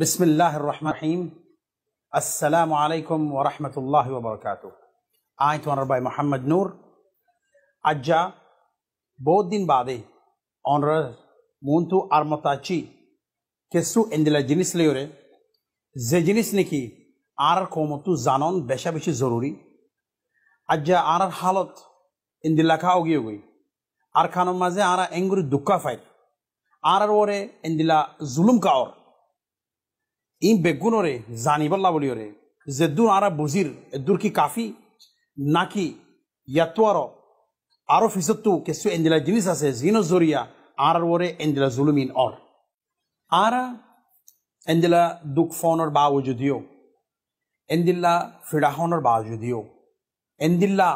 বিসমিল্লাহ রহমাহিম আসসালামু আলাইকুম ওরহমতুল্লাহ ওবরকাত আয় তোমার ভাই মোহাম্মদ নূর আজ্জা বহুত দিন বাদে অনর মুন্তু আর মতাচি কেসু এন্দিলা জিনিস লইরে যে জিনিস নাকি আর কমতু জানন বেশা বেশি জরুরি আজ্জা আর হালত ইন্দিলা খাও গিয়ে গই আর খানোর মাঝে আর এঙ্গুরি দুঃখা ফাইল আর ওরে এন্দিলা জুলুম কাওর ইন বেগুনরে জানিবল্লা বলিওরে যে দূর আরা বুজির দূর কি কাফি, নাকি ইয়াতোয়ার, আরও ফিসত্তু কিছু এন্দিলা জিনিস আছে, জিনো জরিয়া আর ওরে এন্দিলা জুলুমিন অর। আরা এন্দিলা দুঃখ ফোনর যদিও এন্দিল্লা ফিডাহনর বাউ যদিও এন্দিল্লা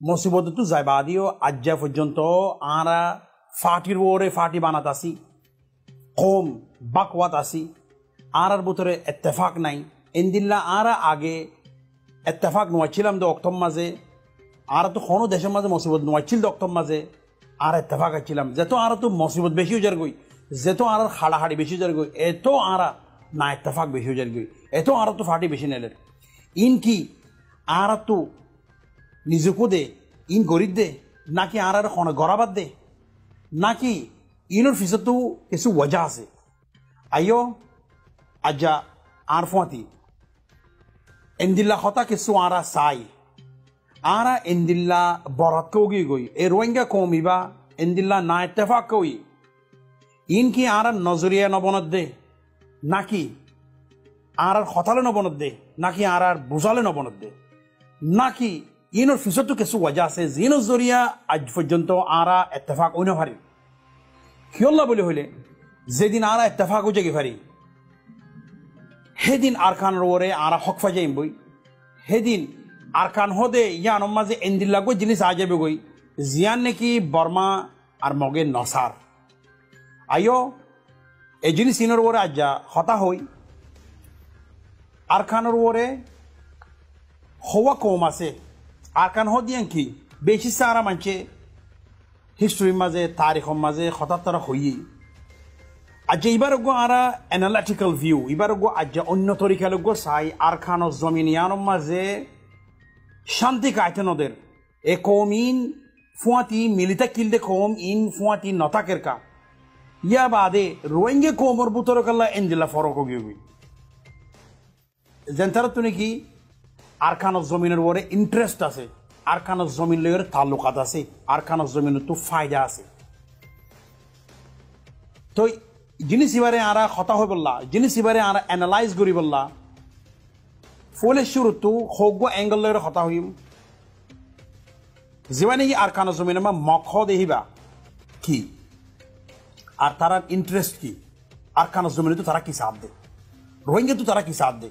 মুসিবতু যাইবাদিও আজ্জা পর্যন্ত আরা ফাটির ওরে ফাটি বানাত আসি কম বাকওয়াত আসি আর আর ভিতরে এত্তেফাক নাই। এন্দিল্লা আরা আগে এত্তেফাক নোয়াচ্ছিলাম দে অক্তম মাঝে। আর তো কোনো দেশের মাঝে মুসিবত নোয়াচ্ছিল দে অক্তম মাঝে। আর এত্তেফাক আছিলাম যেত আর তো মুসিবত বেশি হয়ে গই। যেত আর হাড়াহাড়ি বেশি হয়ে গই। এত আরা না এত্তেফাক বেশি হয়ে গই। এত আর তো ফাটি বেশি নেলেন ইন কি আর তো নিজকো দে, ইন গরিব দে, নাকি আর আর কোনো গরাবাদ দে? নাকি ইনোর ফিসতো কিছু ওয়াজা আছে। আইও aja arfoti endilla hota ke suara sai. Ara endilla borat kogi goi. E rohingya komiba endilla na ittifaq koi. ইনকি আর নজরিয়া নবনত দে নাকি আর আর হতালে নবনত দে নাকি আর আর বুঝালে নবনত দে নাকি ইনোর ফিসতো কিছু ওয়াজা আছে জিনোর জরিয়া আজ পর্যন্ত আরা এত্তেফাক অন্য পারি কিয়ল্লা বলে হইলে যেদিন আরা এত্তেফাক উজে পারি হেদিন আরকান রোরে আরা হক ফাজাইম বই। হেদিন আরকান হদে ইয়ান মাঝে এন্দিল্লাগো জিনিস আ যাবে জিয়ান নাকি বর্মা আর মগে নসার। আইও এই জিনিস ইনোর ওরে আজ্জা হতা হই। আরকানোর ওরে হওয়া কম আছে। আরকান হদিয়ান কি? বেশি সারা মানছে। হিস্ট্রির মাঝে তারিখর মাঝে হঠাৎ তারা হইয়ে আজ এবার গো আরা অ্যানালিটিক্যাল ভিউ এবার গো আজ অন্য তরিকা গো সাই আর খানো জমিন ইয়ানোর মাঝে শান্তি কাইতে নদের এ কম ইন ফুয়াতি মিলিতা কিলদে কম ইন ফুয়াতি নতাকের কা। ইয়া বাদে রোয়েঙ্গে কোমর বুতর কাল্লা এনদিলা ফরক গিয়ে গই জেন্টার তুমি কি? আর খানো জমিনের ওরে ইন্টারেস্ট আছে আর খানো জমিন লয়ের তালুকাত আছে আর খানো জমিনের তো ফায়দা আছে। তো জিনিস এবারে আরা হতা হয়ে বললা, জিনিস এবারে আরা অ্যানালাইজ করি বললা। ফলে শুরুতু হোক অ্যাঙ্গল লয়ের হতা হইম। যেবানে কি আর কানো জমিন মা মখ দেহিবা, কি? আর তারা ইন্টারেস্ট কি? আর কানো জমিনে তো তারা কি সাথ দে? রোহিঙ্গা তো তারা কি সাথ দে?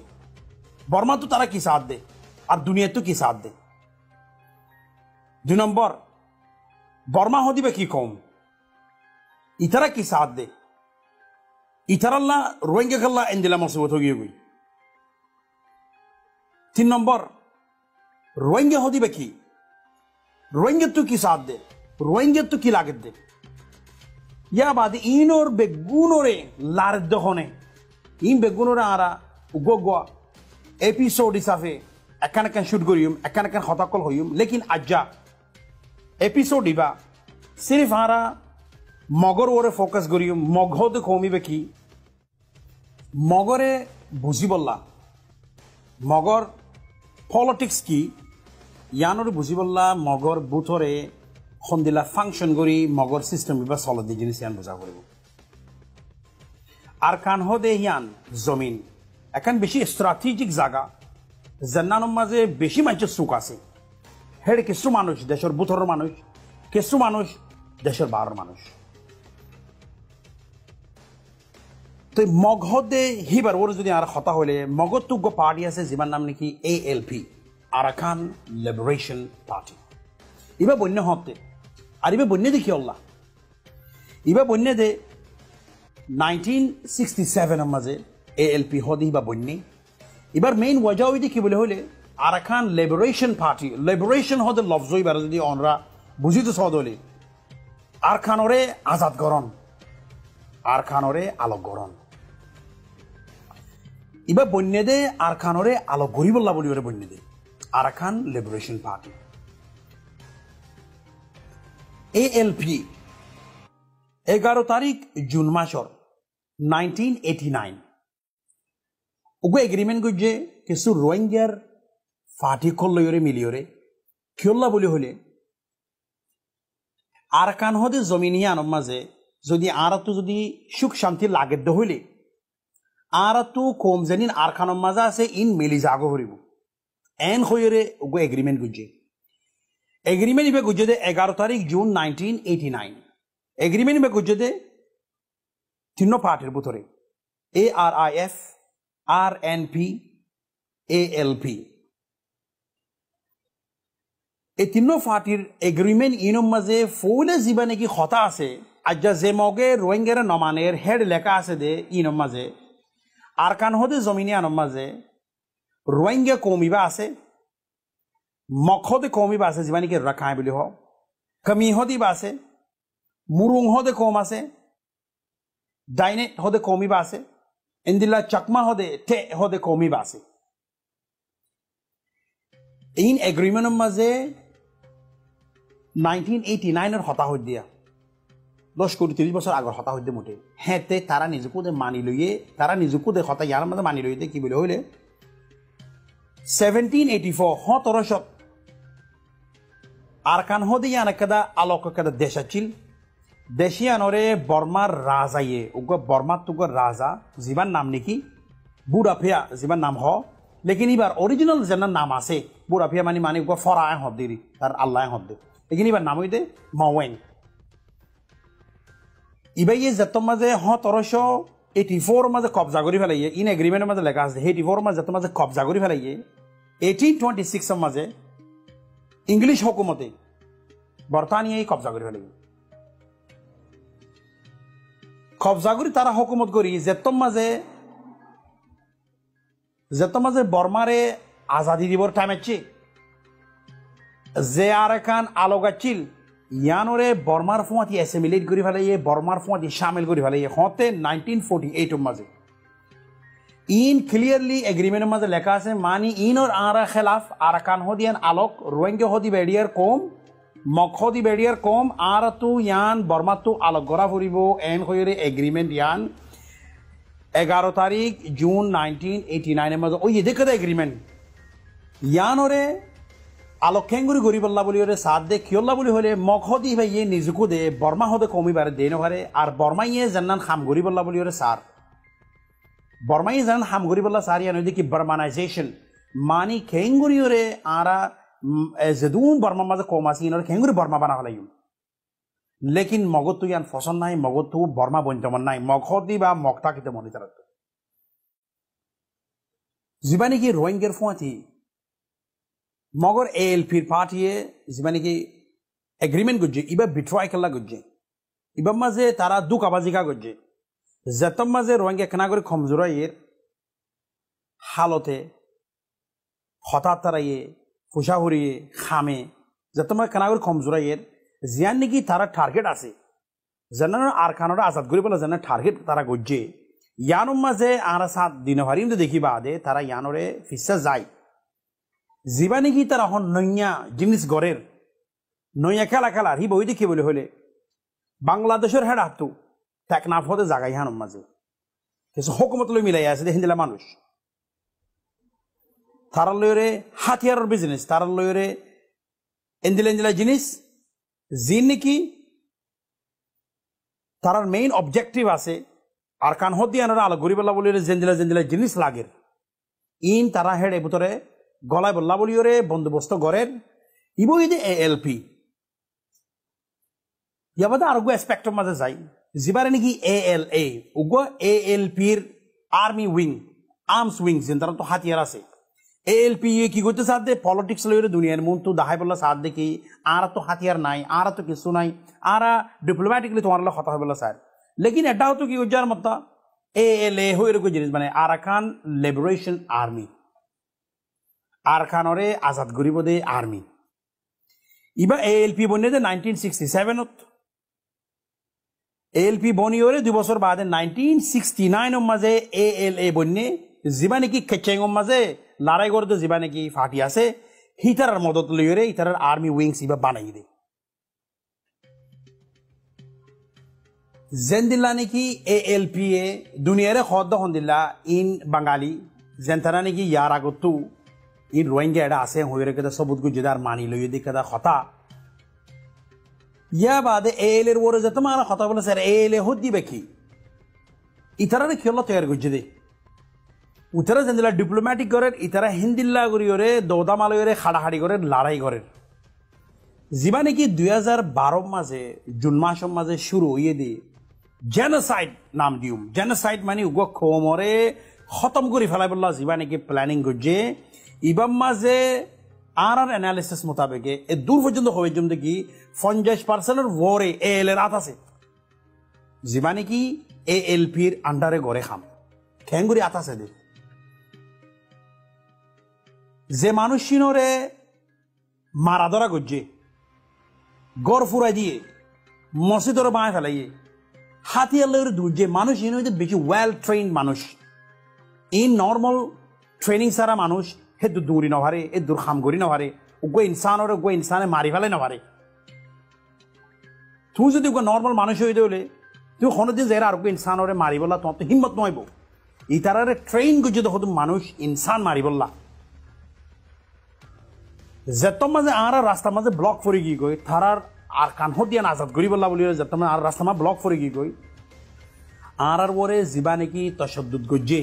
বর্মা তো তারা কি সাথ দে? আর দুনিয়া তো কি সাথ দে? দুই নম্বর, বর্মা হদিবে কি কম? ইতারা কি সাথ দে? ইতারাল্লা রোহিঙ্গা খাল্লা এন্দিলা মুসিবত হয়ে গই তিন নম্বর, রোহিঙ্গা হদিবে কি? রোহিঙ্গা তো কি সাথ দে? রোহিঙ্গা তো কি লাগে দে? ইয়া বাদে ইনোর বেগুনোরে লার দহনে। ইন বেগুনোরে আরা উগোয়া এপিসোড হিসাবে একান একান শুট করিম, একান একান হতাকল হইম। লেকিন আজ্জা, এপিসোড ইবা। সিরিফ আরা মগর ওরে ফোকাস করিম। মগধ কমিবে কি? মগরে বুঝি বললা মগর পলিটিক্স কি? ইয়ানরে বুঝি বললা মগর বুথরে সন্দিলা ফাংশন করি, মগর সিস্টেম বা চলত দি জিনিস ইয়ান বুঝা করব। আর কান হদে ইয়ান জমিন। এখন বেশি স্ট্র্যাটেজিক জায়গা জান্নানোর মাঝে বেশি মানুষের সুখ আছে। হেড কিছু মানুষ, দেশের বুথর মানুষ কিছু মানুষ, দেশের বারোর মানুষ। তো মগধে হিবার ওর যদি আর হতা হলে মগধ তুগ্য পার্টি আছে যিমান নাম নাকি A L P Arakan Liberation Party. ইবা বন্য হতে, আর ইবা বন্য দেখি অল্লাহ ইবা বন্য দে নাইনটিন সিক্সটি সেভেনের মাঝে এ এল পি হদি বা বন্যে। এবার মেইন ওয়াজা ওই দেখি বলে হলে, আরাকান লিবারেশন পার্টি, লিবারেশন হতে লফজ এবার যদি অনরা বুঝিতে সদ হলে আর আজাদ গরণ আর খানরে আলোক গরণ ইবা বন্যে দে আরখানরে আলো গরিবল্লা বলি ওরে বন্যে দে। আরাকান লিবারেশন পার্টি পি এগারো তারিখ জুন মাসর নাইনটিন এইটি নাইন। ওগো এগ্রিমেন্ট করছে কিছু রোহিঙ্গার ফাটি কল্লয়রে মিলিয়রে কিয়ল্লা বলি হলে আর কান হদে জমিনিয়ে আনম মাঝে যদি আর তো যদি সুখ শান্তি লাগে হইলে তো কম জানিন আর খানম মাঝে আছে, ইন মিলি জাগো হরিব এন হইরে এগ্রিমেন্ট গুজে। এগ্রিমেন্ট ইবে গুজে দে এগারো তারিখ June nineteen eighty nine agreement ইবে গুজে দে তিন্ন পার্টির ভিতরে A R I F R N P A L P এই তিন্ন পার্টির এগ্রিমেন্ট ইনম মাঝে ফৌলে যিবা নাকি হতা আছে আজ্জা যে মগে রোহিঙ্গার নমানের হেড লেখা আছে দে ইনম মাঝে আর কান হদে জমিনে আনম মাঝে রোহিঙ্গা কমিবা আছে মখদে কমিবা আছে যিবা নাকি রাখাই বুলি হওক হদিবা আছে, মুরুং হদে কম আছে ডাইনেট হদে কমিবা আছে ইন্দিলা চাকমা হদে টে হদে কমিবা আছে। ইন এগ্রিমেন্টের মাঝে নাইনটিন এইটি নাইনের হতাহত দিয়া। দশ কোটি ত্রিশ বছর আগর হতাহত দিয়ে মোটে। হেঁতে তারা নিজকো দে মানি লইয়ে তারা নিজকো দে হতা ইয়ার মাঝে মানি লইয়ে কি বলে হইলে? সেভেন্টিন এইটি ফোর সতেরোশত আর কান হদে ইয়ান একটা আলোক একটা দেশ আছিল। দেশিয়ানরে বর্মার রাজাইয়ে উগ্র বর্মার তুগ্র রাজা যিমান নাম নেকি বুড়াফিয়া যিমান নাম হ, লেকিন এবার অরিজিনাল যেনার নাম আছে বুড়াফিয়া মানে মানে উগ্র ফরায় হদ দিরি তার আল্লাহ হদ দে এখানে এবার নাম হইতে মাওয়েন ইবাই যেত মাঝে হ তেরোশো এইটি ফোর মাঝে কবজা করে ফেলাইয়ে ইন এগ্রিমেন্টের মাঝে লেখা আছে এইটি ফোর মাঝে যেত মাঝে কবজা করে ফেলাইয়ে এইটিন টুয়েন্টি সিক্সের মাঝে ইংলিশ হকুমতে বর্তানিয়াই কবজা করে ফেলাইয়ে কবজা করি তারা হকুমত করি যেতম মাঝে যেতম মাঝে বর্মারে আজাদি দিবর টাইম আছে যে আর এখান আলোগাচ্ছিল ইয়ানরে বর্মার ফুয়াতি এসেমিলেট করে ফেলাইয়ে, বর্মার ফুয়াতি সামিল করে ফেলাইয়ে। হতে নাইনটিন ফোর্টি এইটের মাঝে ইন ক্লিয়ারলি এগ্রিমেন্টের মাঝে লেখা আছে, মানি ইন ওর আরা খেলাফ আর কান হদিয়ান আলোক রোহিঙ্গা হদি বেডিয়ার কম মখদি বেডিয়ার কম আর তু ইয়ান বর্মা তু আলোক গড়া ফুরিব এন হইরে এগ্রিমেন্ট ইয়ান। এগারো তারিখ জুন নাইনটিন এইটি নাইনের মাঝে ওই দেখে এগ্রিমেন্ট ইয়ানরে আলোক খেঙ্গুরি গরিবল্লা বলি ওরে সাত দে কিয়ল্লা বলি হলে মখদি ভাই ইয়ে নিজকু দে বর্মা হদে কমিবারে দে নভারে আর বর্মা ইয়ে জান্নান খাম গরিবল্লা বলি ওরে সার বর্মা ইয়ে জানান হাম গরিবল্লা সার ইয়ান দেখি বার্মানাইজেশন মানি খেঙ্গুরি ওরে আরা যেদুন বর্মা মাঝে কম আছে ইনরে খেঙ্গুরি বর্মা বানা হলাইম লেকিন মগত ইয়ান ফসল নাই মগত বর্মা বন্তমান নাই মখদি বা মকতা কিতে মনে তারা যিবা নেকি রোহিঙ্গার ফুয়াতি এ এল পির পার্টিয়ে যিবা নেকি এগ্রিমেন্ট করছে ইবা বিট্রয় খেলা করছে ইবার মাঝে তারা দুঃখ আবাজিকা করছে যেতম মাঝে রোহিঙ্গা কেনা করে খমজোরাইয়ের হালতে হঠাৎ তারাইয়ে ফুসা হরিয়ে খামে মাঝে কেনা করে খমজোরাইয়ের জিয়ান নাকি তারা টার্গেট আছে যেন আর খানোর আজাদ করে বলে যেন টার্গেট তারা করছে ইয়ানোর মাঝে আর সাত দিন হারিম দেখিবা দে তারা ইয়ানরে ফিসা যায় যিবা নেকি তার এখন নৈয়া জিনিস গড়ের নৈয়া খেলা খেলার হি বই দেখি বলে হলে। বাংলাদেশের হেড হাতু টেকনাফ হতে জাগাই হানোর মাঝে কিছু হকুমত লই মিলাই আছে দেখেন দিলা মানুষ। তারার লয়রে হাতিয়ারের বিজনেস তারার লয়রে এন্দিলা এন্দিলা জিনিস যি নাকি তারার মেইন অবজেক্টিভ আছে আর কান হদি আনারা আলো গরিবেলা বলি জেন্দিলা জেন্দিলা জিনিস লাগের ইন তারা হেড এ ভিতরে গলায় বল্লা বলিওরে বন্দোবস্ত গড়ের ইব ইদে এ এল পি ইয়াবাদে আরোগ্য এসপেক্টর মাঝে যাই। যিবারে নাকি এ এল এ উগ্র এ এল পির আর্মি উইং আর্মস উইং যেন তারা তো হাতিয়ার আছে। এ এল পি কি করতে সাথ দে পলিটিক্স লইরে দুনিয়ার মন তো দাহাই বললা সাথ দেখি আর তো হাতিয়ার নাই আর তো কিছু নাই আর ডিপ্লোম্যাটিকলি তোমার কথা হয় বললা স্যার লেকিন এটা হতো কি উজ্জার মত এ এল এ হয়ে এরকম জিনিস মানে আরাকান লিবারেশন আর্মি আরখানরে আজাদ করিব দে আর্মি। ইবা এ এল পি বনিয়ে দে নাইনটিন সিক্সটি সেভেনত এ এল পি বনিওরে দুই বছর বাদে নাইনটিন সিক্সটি নাইনের মাঝে এ এল এ বন্যে যিবা নেকি কেচেঙৰ মাজে গড়তে যিবা নেকি ফাটি আছে হিটাৰৰ মদত লৈৰে ইটাৰৰ আৰ্মি উইংছ ইবা বানাই দিয়ে যেন দিলা নেকি এ এল পি এ দুনিয়াৰে সদ্য সন্দিলা ইন বাঙালি তারা নেকি ইয়াৰ আগতো আছে হইরে কেদা সবুত গুজদার মানি লই দি কেদা কথা। ইয়া বাদে এ এল এর ওরে যেত মারা কথা বলে স্যার এল এ হদ দিবে কি? ইতারা খেলা তৈরি করছে দে? উতারা যেন ডিপ্লোম্যাটিক করে ইতারা হিন্দিল্লা করি ওরে দৌদামালয়রে খাড়াহাড়ি করে লড়াই করে যিবা নেকি দুই হাজার বারো মাঝে, জুন মাসের মাঝে শুরু হইয়ে দিয়ে জেনোসাইড নাম দিউম। জেনোসাইড মানে উগ খমরে খতম করে ফেলাই বললা যিবা নেকি প্ল্যানিং করছে? ইবাম মাঝে আর আর অ্যানালিসিস মোতাবেকে এ দূর পর্যন্ত হবে জম দেখি পঞ্চাশ পার্সেন্টের ওরে এ এল এর আত আছে। যিবা নেকি এ এল পির আন্ডারে গড়ে খাম। খেঙ্গুরি আত আছে দেখ যে মানুষ সিনরে মারা ধরা করছে, গড় ফুরাই দিয়ে মসজিদর বাঁয় ফেলাইয়ে, হাতিয়ালের দূর যে মানুষ ইন বেশি ওয়েল ট্রেন মানুষ। ইন নর্মাল ট্রেনিং সারা মানুষ হে দূর দূরি নভারে, এ দূর খাম করি নভারে উগ্র ইনসানরে উগ্র ইনসানে মারি ফেলে নভারে। তুই যদি নর্মাল মানুষ হইতে হলে তুই আর ইনসানরে মারি বললা, তোমার তো হিম্মত ই তারারে ট্রেন করছে দেখো মানুষ ইনসান মারি বললা। যেত মাঝে আর রাস্তার মাঝে ব্লক ফরি গিয়ে গই তারার আর কানহত দিয়া আজাদ করি বললা বলি মানে আর রাস্তা মা ব্লক ফরি গিয়ে গই আর আর ওরে যিবা নাকি তশদ্দুদ গজ্জে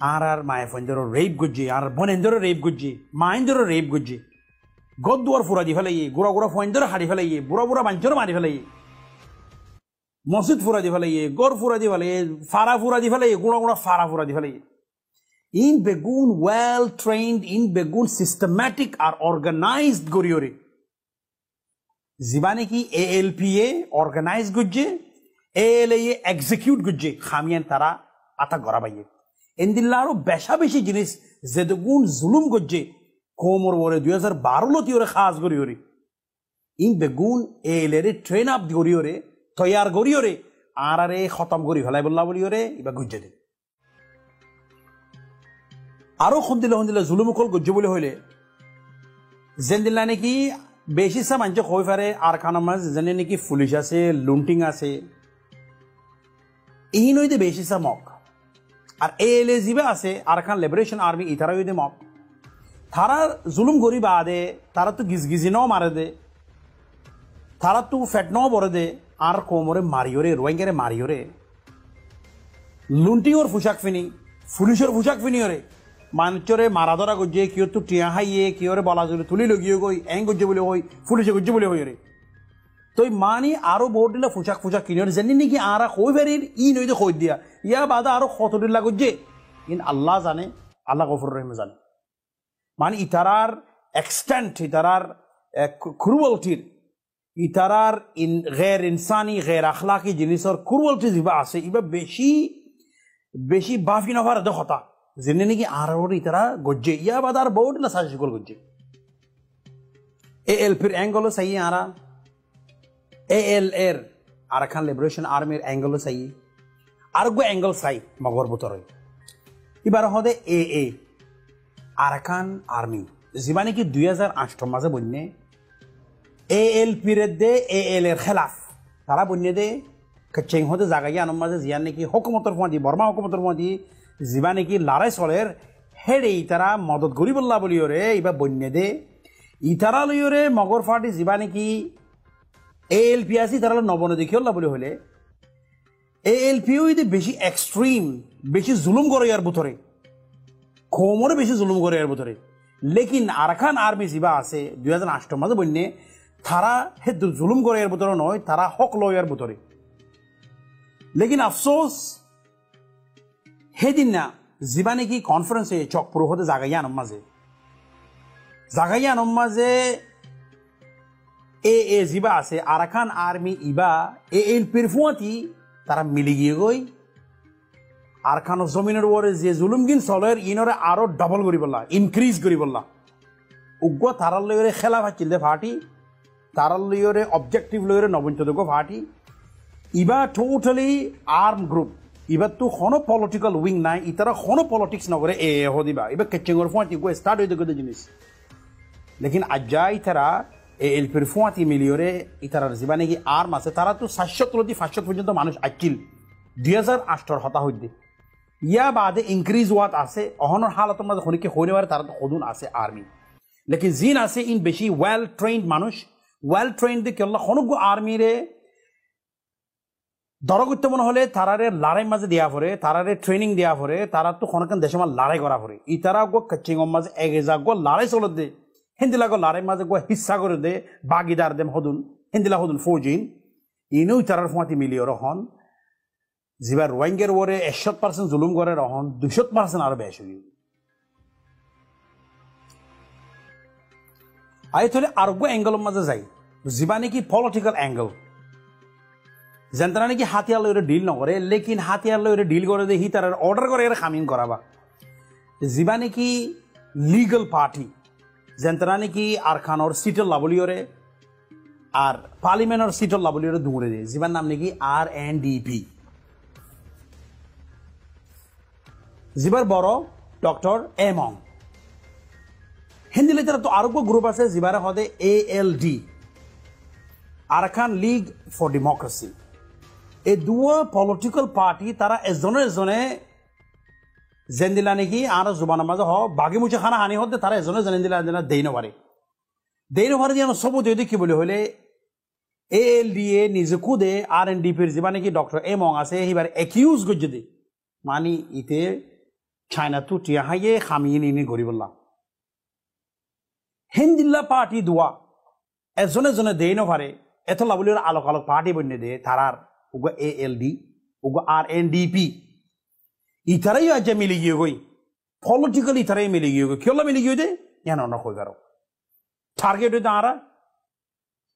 আর আর মায়ে ফঞ্জর রেপ গজ্জে আর বনেন্দ্র রেপ গজ্জে মায়েন্দ্র রেপ গজ্জে গদ দুয়ার ফুরা দি ফেলাইয়ে গুড়া গুড়া ফঞ্জর হারি ফেলাইয়ে বুড়া বুড়া বাঞ্চর মারি ফেলাইয়ে। মসজিদ ফুরা দি ফেলাইয়ে গড় ফুরা দি ফেলাইয়ে ফারা ফুরা দি ফেলাইয়ে গুড়া গুড়া ফারা ফুরা দি ফেলাইয়ে। in Begun well trained, in Begun systematic or organized গরিয়রে জিবানে কি A L P A organise গুজে এ এল এ এক্সিকিউট গুজে খামিয়ান তারা আতা গড়া বাইয়ে বেশা বেশি জিনিস যেদগুন জুলুম গজ্জে কোমর ওরে দুই হাজার বারো লতি ওরে খাস গরিয়রে ইন বেগুন এ এল এর ট্রেন আপ গরিয়রে তৈয়ার গরিয়রে আর আরে খতম গরি ফেলাই বললা বলিয়রে এবার গুজে দেয় আরও সন্দিলে সন্দিলে জুলুমুকল গজ্জ বুলি হইলে যেন দিলা নেকি বেশি সা মানুষ কই পারে আর খানা মাছ যেনে নাকি পুলিশ আছে লুন্টিং আছে। এই নইতে বেশি সা মক আর এ জিবে আছে, আর খান লিবারেশন আর্মি ইতারা হইতে মক তারা জুলুম করি বাদে, তারা তো গিজ গিজি ন মারে দে। তারা তো ফেট ন বরে দে, আর কোমরে মারিওরে রোয়াঙ্গেরে মারিওরে লুন্টিংর পোশাক ফিনি, পুলিশের পোশাক ফিনিওরে মানুষরে মারা ধরা গজ্জে, কিয় তো টিয়া হাইয়ে, কিয়রে বলা জলে তুলি লগিয়ে গই, এং গজ্জে বলে হই, পুলিশে গজ্জে বলে হই রে। তই মানি আরও বহুত দিলে পোশাক পোশাক কিনিয়র জানি নাকি আরা কই ফেরির, ই নইতে কই দিয়া। ইয়া বাদা আরও কত দিল্লা গজ্জে ইন আল্লাহ জানে, আল্লাহ গফর রহিম জানে। মানে ইতারার এক্সটেন্ট ইতারার ক্রুয়েলটির ইতারার ইন, গের ইনসানি, গের আখলাকি জিনিসের ক্রুয়েলটি যা আছে, ইবা বেশি বেশি বাফি নভার দখতা যেনে নাকি আর ইতারা গজ্জে। ইয়া বাদ আর বহুত না সাজি কল গজ্জে। এ এল ফির angle Sai Ara. A L এর আরাকান লিবারেশন আর্মির অ্যাঙ্গল সাই অ্যাঙ্গল সাই মগর বুতরে এবার হদে এ এ। আরাকান আর্মি যিবা নাকি দুই হাজার আঠর মাঝে বন্যে। এ, এল পিরে দে, এ, এল এর খেলাফ। তারা বন্যে দে চেং হতে জাগাই আনম মাঝে জিয়ান নাকি হকুমতর ফুঁয়া বর্মা হকুমতর ফুঁয়া যিবা নাকি লাৰাই চলের হেৰে ইতাৰা মদত গৰি বল্লা বুলি ওৰে এইবাৰ বন্যে দে। ইতাৰা লৈ ওৰে মগৰ ফাটি যিবা নেকি এ, এল পি আছে ইতাৰা নবনদী খেলা বুলি হ'লে। এ এল পিও যদি বেছি এক্সট্ৰিম বেছি জুলুম কৰে ইয়াৰ বুটৰে খমৰে বেছি জুলুম কৰে ইয়াৰ বুটৰে লেকিন আৰখান আৰ্মি যিবা আছে, দুই হাজাৰ আঠৰ মাজে বন্যে, তারা হে জুলুম করে এর বুতরে নয়, তারা হক লয় এর বুতরে লেকিন আফসোস সেদিন না, যিবা নেকি কনফারেন্সে চকপুর হতে জাগাইয়া আনম মাঝে। জাগাইয়া আনম মাঝে, এ এ যিবা আছে, আরাকান আর্মি ইবা, এ এল পির ফুয়াতি তারা মিলি গিয়ে গই আরখান জমিনের ওরে যে জুলুম গিন চলের, ইনরে আরও ডবল করি বললা ইনক্রিজ করি বললা। উগ্র তারার লইরে খেলা ভাচ্ছিল ফাটি, তারার লইরে অবজেক্টিভ লইরে নবীন চোদ্দ ফাটি। ইবা টোটালি আর্ম গ্রুপ এবার তো কোনো পলিটিক্যাল উইং নাই, ইতারা কোনো পলিটিক্স নকরে এ হো দিবা এবার ফুয়াতি গো স্টার্ট হইতে গেতে জিনিস। লেকিন আজ্জা ইতারা এ এলপির ফুয়াতি মিলিয়রে ইতারার জীবা নাকি আর মাসে তারা তো সাতশো তুলতি পাঁচশো পর্যন্ত মানুষ আইছিল দুই হাজার আষ্টর হতা হইতে ইয়া বাদে ইনক্রিজ ওয়াত আছে, অহনের হালত মাঝে খনিকে হইনে পারে, তারা তো সদুন আছে আর্মি। লেকিন জিন আছে ইন বেশি ওয়েল ট্রেন্ড মানুষ। ওয়েল ট্রেন্ড দিয়ে কেল্লা হনুক আর্মিরে দরগুত্ব মনে হলে তারারে লড়াই মাঝে দেওয়া পরে তারারে ট্রেনিং দেওয়া পরে তারা তো খনকান দেশে মাঝে লড়াই করা পরে ই তারা গো কচ্চিংম মাঝে এগে যা গো লড়াই চলত। দে হিন্দিলা গো লড়াই মাঝে গো হিস্সা করে দে বাগিদার দেম হদুন হিন্দিলা হদুন ফৌজিন ইনেও তারার ফুঁয়াতি মিলিয়ে রহন যিবা রোহিঙ্গের ওরে একশত পার্সেন্ট জুলুম করে রহন দুশত পার্সেন্ট আরও বেশি আই থলে আরোগ্য অ্যাঙ্গলের মাঝে যাই যিবা নাকি পলিটিক্যাল অ্যাঙ্গেল যেনতারা নাকি হাতিয়ার লইরে ডিল নকরে লেকিন হাতিয়ার লইরে ডিল করে দেখি তার অর্ডার করে খামিন করাবা যিবা নাকি লিগল পার্টি যেনতারা নাকি আর খানর সিটল লাবলিয়রে আর পার্লিমেন্টর সিটল লাবলিয়রে দৌড়ে দিয়ে যিবার নাম নাকি আর এন ডি পি। যিবার বড় ডক্টর এমং হিন্দি লেটার তো আরোগ্য গ্রুপ আছে যিবারে হদে A L D. Arakan League for Democracy এই দুও পলিটিক্যাল পার্টি তারা এজনে এজনে যেন দিলা নাকি আর জোবানের মাঝে হ বাগি মুছে খানা হানি হতে তারা এজনে জেনে দিলা দিলা দেই নপারে দেই নপারে যেন সবু দিয়ে কি বলে হলে, এ এল ডি এ নিজকু দে আর এন ডি পির যিবা নাকি ডক্টর এম অং আছে সেইবার একিউজ গজ্য দে মানি ইতে চাইনা তো টিয়া হাইয়ে খামিয়ে নিয়ে গড়ি বললাম। হিন্দিল্লা পার্টি দোয়া এজনে এজনে দেই নপারে এত লাবলি আলোক আলোক পার্টি বন্যে দে তারার উগো এ এল ডি, উগো আর এন ডি পি। ইতারাই আজ মিলি গিয়ে গই পলিটিক্যাল ইতারাই মিলি গিয়ে গই কেলা মিলি গিয়ে দে? ইয়ান অন্য কই গারো টার্গেট হইতে আরা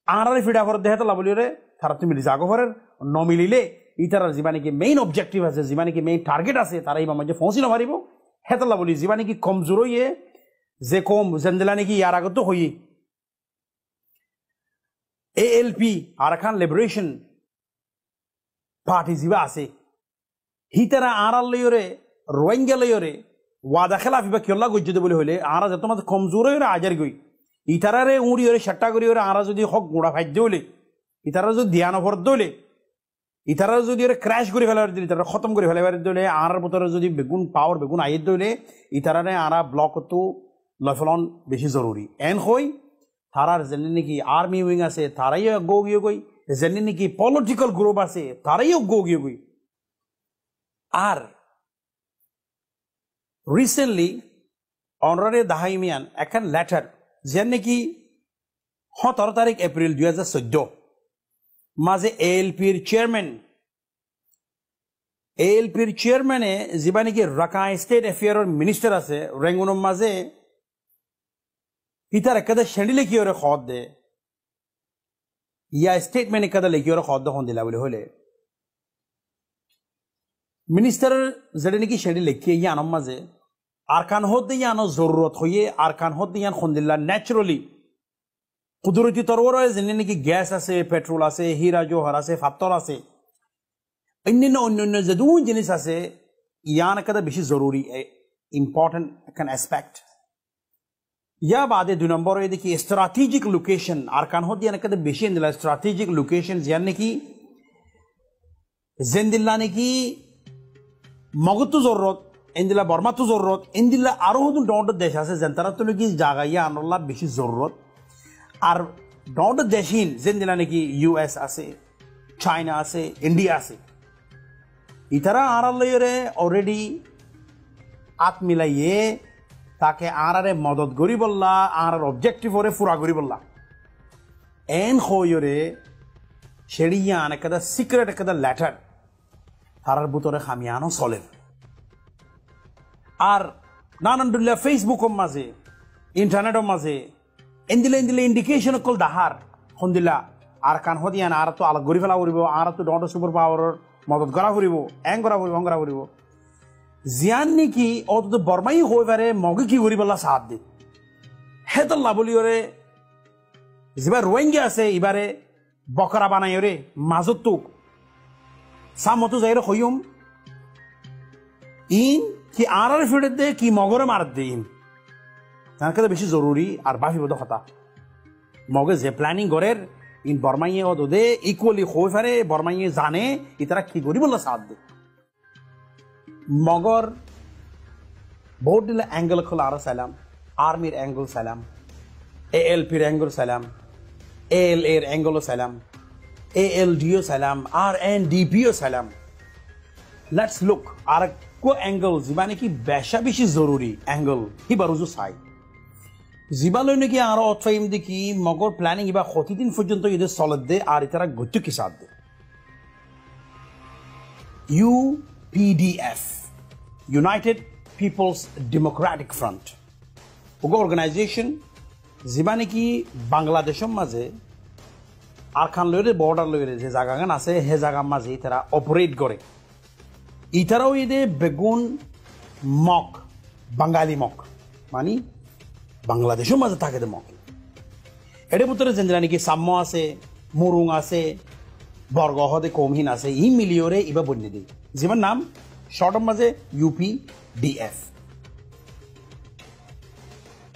আরারে ফিডা ফর দেহে তো লাবলি রে তারা তুমি মিলি ফরের ন মিলিলে ইতারার যিবা নাকি মেইন অবজেক্টিভ আছে যিবা নাকি মেইন টার্গেট আছে তারা ইবা মাঝে ফসি নপারিব হেতা লাবলি যিবা নাকি কমজোর হইয়ে যে কম জেন্দেলা নাকি ইয়ার আগত হই A L P Arakan Liberation Party যিবা আছে ওয়াদা খেলাফি বা কেলা গজ্জতে বলে হইলে আরা যত মাত্র কমজোর হইরে আজার গই ইতারারে উড়ি হরে সেট্টা করি হরে আরা যদি হক গোড়া ফাইদ্য হইলে ইতারা যদি ধ্যান অপরদ হইলে ইতারা যদি ওরা ক্র্যাশ করে ফেলার দিলে ইতারা খতম করে ফেলাবার দিলে আর ভিতরে যদি বেগুন পাওয়ার বেগুন আইত দিলে ইতারারে আরা ব্লক তো লফলন বেশি জরুরি। এন হই, তারার যেনে নাকি আর্মি উইং আছে তারাই গো গিয়ে গই যেনে নাকি পলিটিক্যাল গ্রুপ আছে, তারাইও গো গিয়ে গই আর রিসেন্টলি অনারে দাহাইমিয়ান এখন লেটার যে নাকি সতেরো তারিখ এপ্রিল দুই হাজার চোদ্দ। মাঝে এ এল পির চেয়ারম্যান এ এল পির চেয়ারম্যানে যিবা নাকি রাকাই ষ্টেট এফেয়াৰৰ মিনিষ্টাৰ আছে ৰেংগুনৰ মাঝে ইতার একাদা শ্রেণি লেখিওরে খদ দে। ইয়া স্টেটমেন্ট একাদা লেখিওরে খদ দে দিলা বলে হলে मिनिस्टर जेरेनिकी शेडी लेखिए यान मज़े। आरकान होते यानो ज़रूरत होइए आरकान होते यान खुंदिल्ला नेचुरली कुदरती तरवर है, जिन्हें कि गैस आसे, पेट्रोल आसे, हीरा जोहर आसे, फाप्तर आसे। अन्य अन्य जदून जिनिस आसे यान कदा तो बेशी ज़रूरी है इम्पोर्टेंट कन एस्पेक्ट या बादे दो नंबर है, देखिए स्ट्रैटेजिक लोकेशन आरकान होते यान कदा बेशी स्ट्रैटेजिक लोकेशन यानी कि, जिंदिल्ला ने की মগতো জরুরত ইন্দিলা বর্মাতো জরুরত ইন্দিলা আরও হতুন ডন্ট দেশ আছে যেন তারা তো নাকি জাগাইয়া আনল্লা বেশি জরুরত। আর ডন্ট দেশিন জেন্দিলা নাকি ইউএস আছে চাইনা আছে ইন্ডিয়া আছে। ইতারা আড়ালয়রে অলরেডি আত মিলাইয়ে তাকে আরারে মদত করি বললা আর অবজেক্টিভ ওরে ফুরা করি বললা। এন হইরে সেড়িয়ান একটা সিক্রেট একটা লেটার তারার ভিতরে খামিয়ানো চলে আর নানানডুল্লা ফেসবুকের মাঝে ইন্টারনেটের মাঝে এন্দিলে এন্দিলে ইন্ডিকেশন কল দাহার। সন্দিলা আর কান হদিয়ান, আর তো আলাগ গড়ি ফেলা ফুরিব, আর তো ডট সুপার পাওয়ারের মদত করা ফুরিব, এং করা ফুরিব অং করা ফুরিব। জিয়ান নেকি অত বর্মাই হয়ে পারে মগে কি করি পেলা সাথ দি। হেতর লাভলি ওরে যেবার রোহিঙ্গা আছে এবারে বকরা বানাই ওরে মাজত তোক। সামতো যাই হইম ইন কি আর আর ফিরে দে, কি মগরে মার দে ইন। তার কাছে বেশি জরুরি আর বাফি বোধ কথা মগে যে প্ল্যানিং করের, ইন বর্মাইয়ে ও দে ইকুয়ালি হয়ে ফারে, বর্মাইয়ে জানে ইতারা কি করি বললা সাথ দে। মগর, বহুত দিলে অ্যাঙ্গেল খোলা আরও সালাম আর্মির অ্যাঙ্গেল সালাম এ এল পির অ্যাঙ্গেল সালাম এল এর অ্যাঙ্গেলও সালাম। ডিও সালাম আর এন ডিপিও সালাম লেটস লুক আর কো বেশা বেশি জরুরি অ্যাঙ্গেল হিবা রুজু চাই যিবালৈ নেকি আর অথফাইম দেখি মগর প্ল্যানিং ইবা ক্ষতিদিন পর্যন্ত ইদের চলত দে আর ইতারা গত্যু কি সাথ দে PDF United Peoples Democratic Front ওগো অর্গানাইজেশন যিবা নেকি বাংলাদেশের মাঝে আর খান লইরে বর্ডার লইরে যে জায়গাগান আছে হে জায়গার মাঝে তারা অপারেট করে ইতারাও এদে বেগুন মক বাঙালি মক মানে বাংলাদেশের মাঝে থাকে মক এটার ভিতরে যেন নাকি সাম্য আছে মুরুং আছে বর্গহদে কমহীন আছে, ই মিলিয়রে ইবা বন্যে দিই যিমান নাম শর্টর মাঝে ইউপি ডিএফ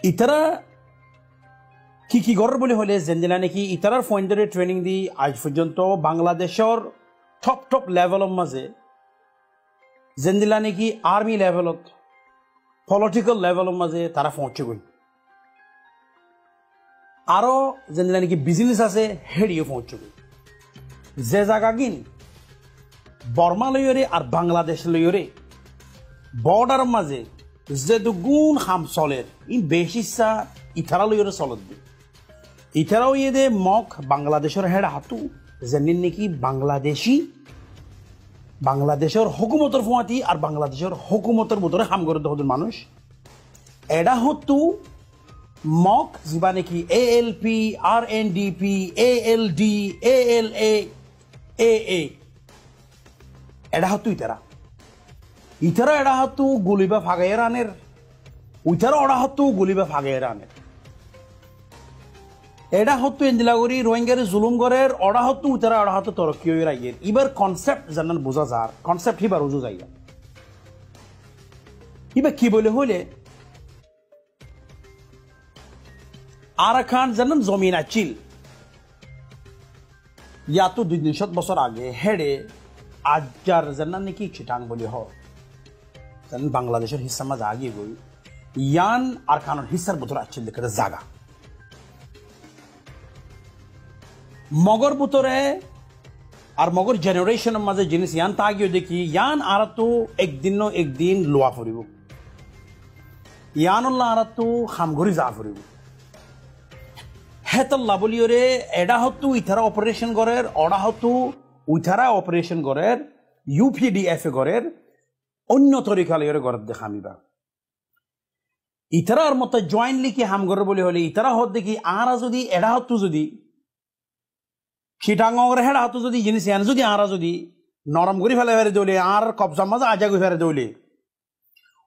ইতারা কি কি গড় বলে হলে যেন নাকি? ইতারার ফয়েন্ডারে ট্রেনিং দি আজ পর্যন্ত বাংলাদেশের টপ টপ লেভেলের মাঝে যেন দিলা নাকি আর্মি লেভেলত পলিটিক্যাল লেভেলের মাঝে তারা পৌঁছে গই আরও যেন দিলা নাকি বিজনেস আছে হেডিও পৌঁছে গই যে জায়গা গিন বর্মা লইরে আর বাংলাদেশ লইরে বর্ডার মাঝে যে দুগুণ হাম চলের ই ইথারা লইরে চলত দি ইথারাও ইয়ে মক বাংলাদেশের হেড হাতু যেন নাকি বাংলাদেশি, বাংলাদেশের হুকুমতর ফুয়াতি আর বাংলাদেশের হুকুমতর ভিতরে হাম করে দহদুর মানুষ। এডা হতু, মক যিবা নাকি A L P R N D P A L D A L A A A এডা হতু ইতারা। ইতারা এডা হতু গুলিবা ফাগাইয়ের আনের উইতারা ওডা হতু গুলিবা ফাগাইয়ের আনের এটা হতো ইন্দিলাগরি রোহিঙ্গার জুলুম করের ওরা হতো উতারা ওরা হতো তরক্কি হয়ে রাইয়ের। এবার কনসেপ্ট জানান বোঝা যার। কনসেপ্ট হিবার উজু যাইয়া। এবার কি বলে হইলে? আর খান জানান জমিন আছিল ইয়াতো দুই তিনশত বছর আগে হেডে আজার জানান নাকি চিটাং বলি হ জানেন বাংলাদেশের মাঝে আগে গই। ইয়ান আর খানের হিস্সার বছর আছিল দেখে জাগা। মগর বুতরে আর মগর জেনারেশনের মাঝে জিনিস ইয়ান তাগিও দেখি, ইয়ান আর তো একদিন ন একদিন ফুরিব। ইয়ান আর তো খামঘরি যা ফুরিব। হেতল্লা বলিওরে এডা হতো ইথারা অপারেশন করের, অডা হতো উইথারা অপারেশন করের ইউপিডিএফ করের, অন্য তরিকা লইরে গড়ত দেখামিবা ইতারার মতো জয়েন্টলি কি হাম করে বলে হলে ইতারা হত দেখি, আরা যদি, এডা হতো যদি চিটাঙর হেডা হতো যদি জিনিস এনে যদি আরা যদি নরম করে ফেলে ফেলে দৌলে আর কবজা মাঝে আজা করে ফেলে দৌলে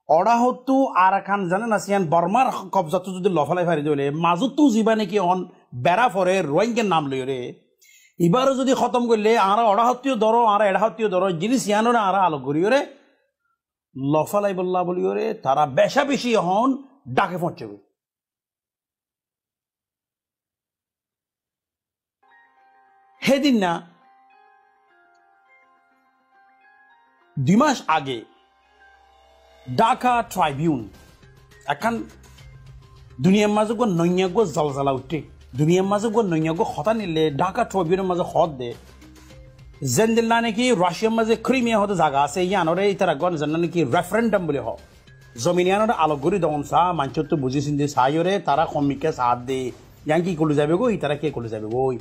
অডা হতো আর খান জানে না সিয়ান বর্মার কবজাতো যদি লফালাই ফেলে দৌলে মাজতো যিবা নাকি অন বেড়া ফরে রোহিঙ্গের নাম লই রে এবারও যদি খতম করলে আর অডা হত্তিও ধরো আর এডা হত্তিও ধরো জিনিস ইয়ানোরে আর আলো করিও রে লফালাই বল্লা বলিও রে তারা বেশা বেশি হন ডাকে পৌঁছবে সেদিন না, দুই মাস আগে ঢাকা ট্রাইবিউন এখন দুনিয়ার মাঝে গো নৈয়াগো জলজালা উঠে, দুনিয়ার মাঝে গো নৈয়াগো হতা নিলে, ঢাকা ট্রাইবিউনের মাঝে হত দে। যেন দিল না নাকি রাশিয়ার মাঝে ক্রিমিয়া হতে জায়গা আছে ইয়ানরে ইতারা গন যেন নাকি রেফারেন্ডাম বলে হ। জমিনিয়ানরে আলোকগরি দমন চা মানুষ তো বুঝি চিন্তি চাইরে তারা কমিকে সাথ দে। ইয়ান কি কলে যাবে গো, ইতারা কে কলে যাবে গই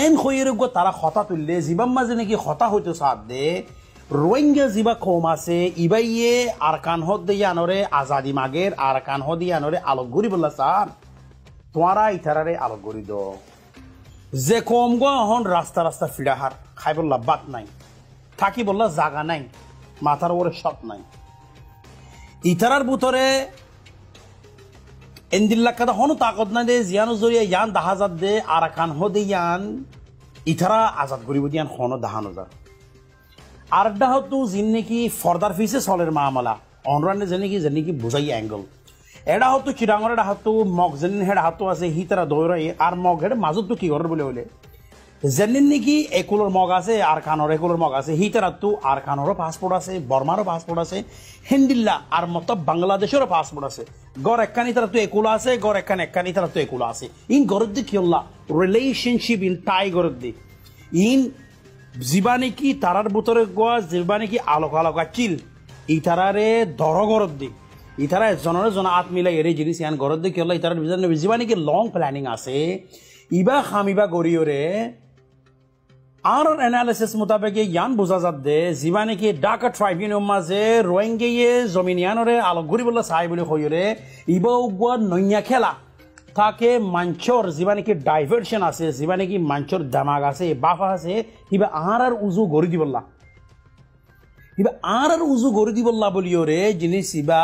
এন গো তারা হতা তুললে, জীবাম মাঝে নাকি হতা হইতে সাথ দে। রোহিঙ্গা যিবা কম আছে, ইবাইয়ে আর কান হদ দিয়ে আনরে আজাদি মাগের আর কান হদ দিয়ে আনরে আলোক গরি বললা স্যার তোমারা ইথারারে আলোক গরি দ। যে কম গো হন রাস্তা রাস্তা ফিরাহার খাই বললা বাত নাই। থাকি বললা জাগা নাই, মাথার উপরে সত নাই। ইথারার ভিতরে এন্দিল্লাকাদা হনু তাকত নাই দে, জিয়ানো জরিয়া ইয়ান দাহাজাত দে আর কান হদে ইয়ান। ইথারা আজাদ করিব দিয়ান হনো দাহানো যার আরেকটা হতো জিন নাকি ফর্দার ফিসে সলের মামলা। অনরানে যে নাকি যে নাকি বুঝাই অ্যাঙ্গল। এডা হতো চিরাঙর এটা হতো মগ যেন হেড হাতো আছে হি তারা দৌড়াই আর মগ হেড মাজত তো কি করে বলে বলে যেনিন নাকি একুলোর মগ আছে আর খানোর একুলোর মগ আছে হি তারা তো আর খানোরও পাসপোর্ট আছে বর্মারও পাসপোর্ট আছে হিন্দিল্লা আর মত বাংলাদেশেরও পাসপোর্ট আছে। গড় একখানি তারা তো একুলো আছে, গড় একখান একখানি তারা তো একুলো আছে। ইন গরদ দি কি রিলেশনশিপ ইন টাই গরদ দি ইন জীবানে কি তারার ভিতরে গোয়া জীবানে কি আলোক আলোক চিল ইতারারে দর দি ইতারা এজনের জন আত মিলাই এরে জিনিস ইয়ান গরদ দি কি হল্লা? ইতারার জীবানে কি লং প্ল্যানিং আছে। ইবা খামিবা গরিয়রে আর এনালিসিস মোতাবেক ইয়ান বোঝা যাত দে যিমানে কি ডাকা ট্রাইব্যুনাল মাঝে রোহিঙ্গিয়ে জমিনিয়ানরে আলোক ঘুরিবলে চাই বুলি কইরে ইবা উগুয়া নৈয়া খেলা। তাকে মাঞ্চর যিবা নাকি ডাইভার্সন আছে যিবা নাকি মাঞ্চর দামাগ আছে, বাফা আছে কিবা আর আর উজু গড়ি দিবল্লা কিবা আর আর উজু গড়ি দিবল্লা বলিওরে জিনিস ইবা,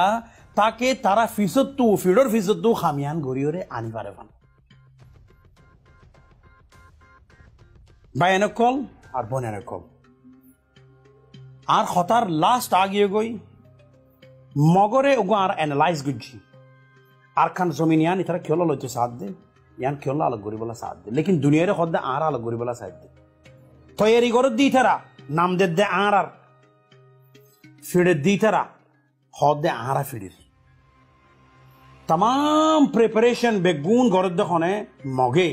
তাকে তারা ফিসত্তু, ফিডর ফিসত্তু খামিয়ান গড়িওরে আনি পারে পান ভাইয়ানকল আর কল। আর হতার লাস্ট আগিয়ে গই মগরে ওগো আর অ্যানালাইজ গুজি। আর খান জমিন ইয়ান ইতারা কেউ লজ্জে সাথ দে। ইয়ান কেউ আলোক গরিবলা সাথ দে। লেকিন দুনিয়ারে হদ্দে আর আলোক গরিবলা সাথ দে। তৈরি করে দি তারা নাম দে দে আর আর। ফিড়ে দি তারা দে আর ফিড়ির। তাম প্রিপারেশন বেগুন গরদ দেখনে মগে,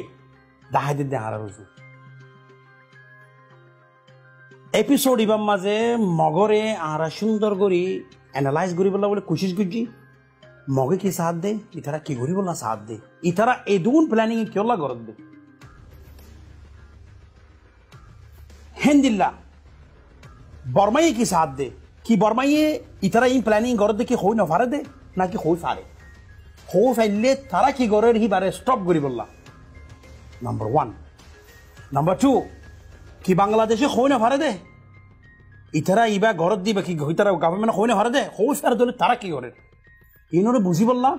দাহাই দে দে আর রুজু এপিসোড ইবাম মাঝে মগরে আরা সুন্দর করি অ্যানালাইজ করি বলা বলে কোশিশ করছি। মগে কি সাথ দে? ইতারা কি করি বলা সাথ দে? ইতারা এই দুগুণ প্ল্যানিং কিয়লা গরদ দে? হেন্দিল্লা, বর্মাইয়ে কি সাথ দে? কি বর্মাইয়ে ইতারা ইন প্ল্যানিং গরদ দে কি হই নফারে দে, নাকি হই ফারে? হই ফাইলে তারা কি গরের হি বারে স্টপ করি বললা। নাম্বার ওয়ান নাম্বার টু কি বাংলাদেশে হই না ফারে দে? ইতারা ইবা ঘরত দিবা কি ইতারা গভর্নমেন্ট হই না ফারে দে? হই ফারে দিলে তারা কি করে? ইনোরে বুঝি বললা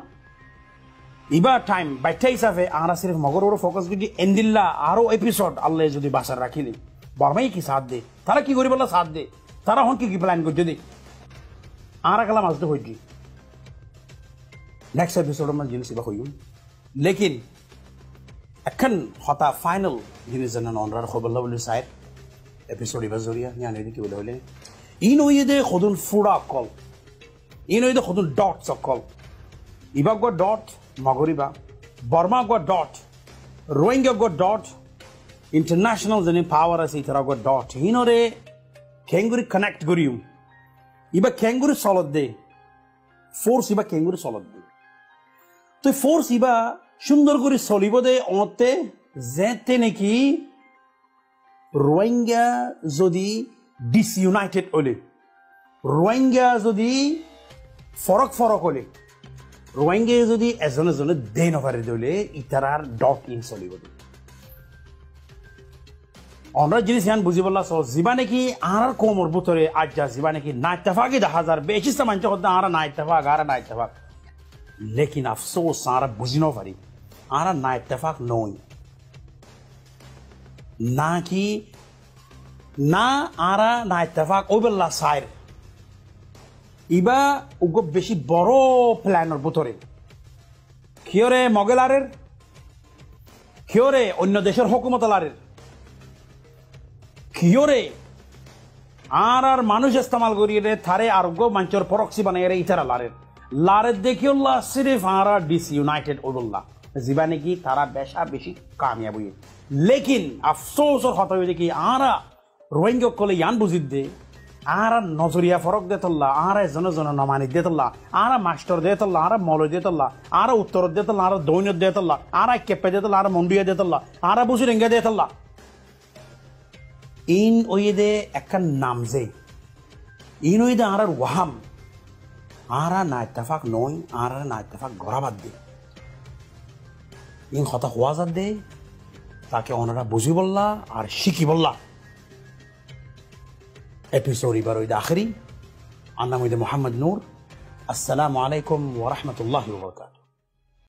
ইবা টাইম বাইটা হিসাবে আরা সিরিফ মগর ওর ফোকাস যদি এন্দিল্লা আরও এপিসোড আল্লাহ যদি বাসার রাখিলি। বর্মাই কি সাথ দে? তারা কি করি বললা সাথ দে। তারা হন কি কি প্ল্যান করছে দে? আরা কালাম আসতে হইছি নেক্সট এপিসোড আমার জিনিস ইবা হইম লেকিন, এখন হতা ফাইনাল জিনিস জানান অনরার খবর বলি সাইড ই নইয়ে খদুন ফুড়া কল। ই নইয়ে খদুন ডট সকল ইবা গো ডট মগরিবা বর্মা গো ডট রোহিঙ্গা গো ডট ইন্টারন্যাশনাল যেনে পাওয়ার আছে ইতারা গো ডট হিনরে খেঙ্গুরি কানেক্ট করিম ইবা খেঙ্গুরি চলত দে। ফোর্স ইবা খেঙ্গুরি চলত দে। তো ফোর্স ইবা সুন্দর করে চলিব দে অতে যেতে নাকি রোহিঙ্গা যদি ডিসইউনাইটেড হলে, রোহিঙ্গা যদি ফরক ফরক হলে, রোহিঙ্গা যদি এজন এজনে দে নপারে দিলে ইতারার ডট ইন চলিব আমরা জিনিস ইয়ান বুঝি বললা সো যিবা নাকি আর কমর ভিতরে আজ যা যিবা নাকি না ইত্তেফাকি দেখা যার বেশি মানুষ হতে আর না ইত্তেফাক আর না ইত্তেফাক লেকিন আফসোস আর বুঝি নপারি আর না ইত্তেফাক নই না কি না, আরা না ইত্তেফাক ওইবেল্লা, সাইর। ইবা, উগো বেশি বড় প্ল্যানের ভিতরে। কিয়রে, মগেলারের? কিয়রে, অন্য দেশের হকুমতলারের? কিয়রে? আর আর মানুষ ইস্তেমাল করিয়ে থারে আরোগ্য মঞ্চর পরক্সি বানাইয়ে ইতারা লারের। লারের দেখিউল্লাহ সিরিফ, আর, ডিস, ইউনাইটেড ওদুল্লাহ যিবা নাকি তারা বেশা বেশি কামিয়াব। লেকিন, আফসোসর হত হয়ে দেখি, আরা রোহিঙ্গা কলে ইয়ান বুঝিত দে, আর নজরিয়া ফরক দে তল্লা, আর এজন জন নমানি দে তল্লা, আর মাস্টার দে তল্লা, আর মল দে তল্লা, আর উত্তর দে তল্লা, আর দৈন্য দে তল্লা, আর কেপে দে তল্লা, আর মন্ডিয়া দে তল্লা, আর বুঝি রেঙ্গে দে তল্লা। ইন ওইদে একটা নাম যে, ইন ওইদে আর ওয়াহাম, আর না ইত্তেফাক নই আর না ইত্তেফাক গড়াবাদ দে। ইন কথা হওয়া যাত দে তাকে ওনারা বুঝি বললা আর শিখি বললা ibaroy dakhiri anna mohammed noor assalamu alaikum wa rahmatullahi wa barakatuh